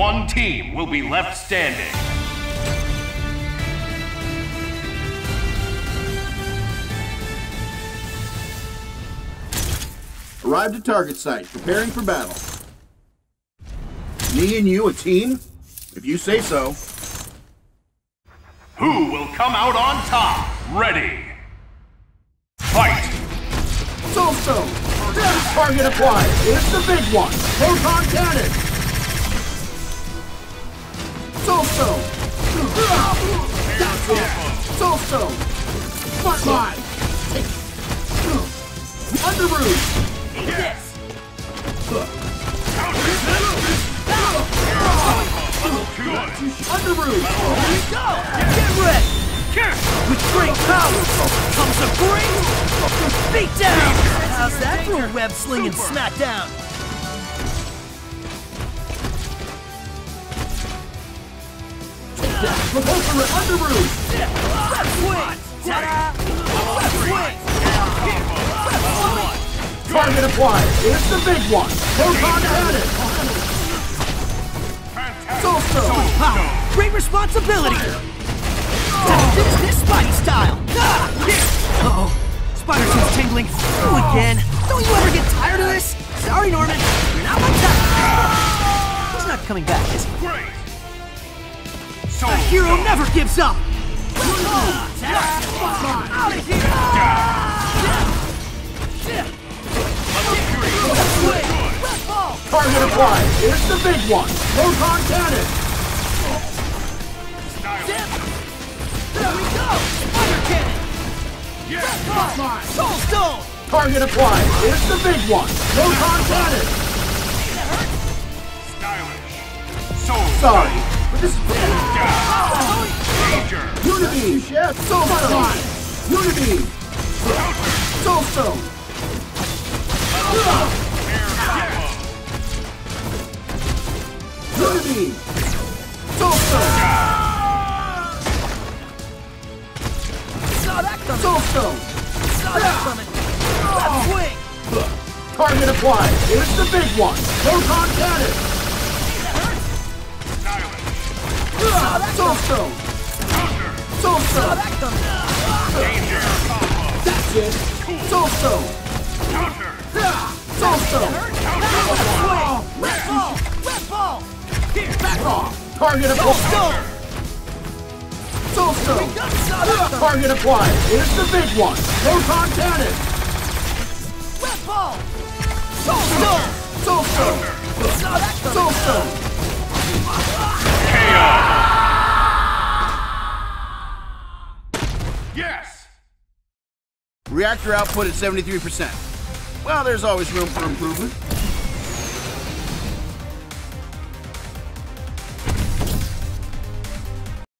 one team will be left standing. Arrived at target site, preparing for battle. Me and you a team? If you say so. Who will come out on top? Ready. Fight! Soulstone! Target acquired. It's the big one. Proton cannon. Soulstone! That's it. Soulstone! Front line. Underoos! Underoos! Get ready! With great power comes a great beat down! How's that for a web slinging smackdown? Repulsor at Underoos! Left swing! Ta-da! Left swing! Left swing! Target acquired. It's the big one. Proton cannon. Soulstone! Power! Great responsibility! Time to finish this Spidey style! Ah! Uh-oh. Spider sense tingling. You again. Don't you ever get tired of this? Sorry, Norman. You're not my type. He's not coming back, is he? A hero never gives up! Out of here! Target acquired. It's the big one. Proton cannon. There we go! Spider cannon! Soulstone! Target acquired. It's the big one. Proton cannon. Stylish! Soul! Sorry, but this is Chef. Soulstone. Unibeam. Soulstone. Unibeam. Soulstone. Soulstone. Target acquired. It's the big one. Proton cannon. Soulstone. Coming! Danger! That's it. Soulstone. Counter! Soulstone. Left ball! Left ball! Here! Back off. Target acquired. Coming! Target acquired. It's the big one. Proton cannon. Left ball! Soulstone! Soulstone. Saw Reactor output at 73%. Well, there's always room for improvement.